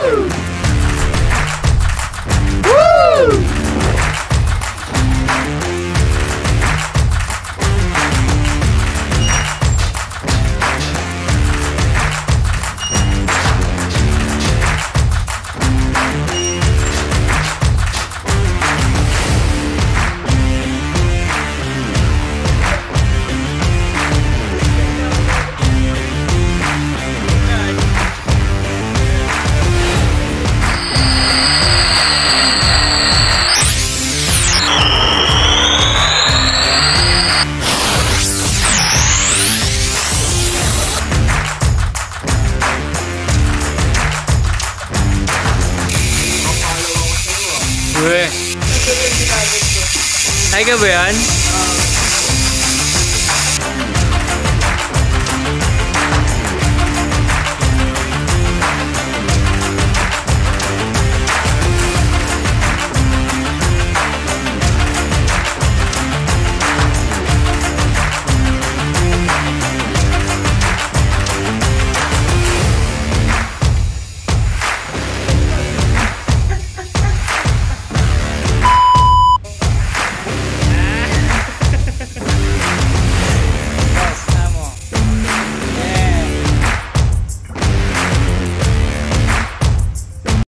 Woo! Uwe. Ay ka ba?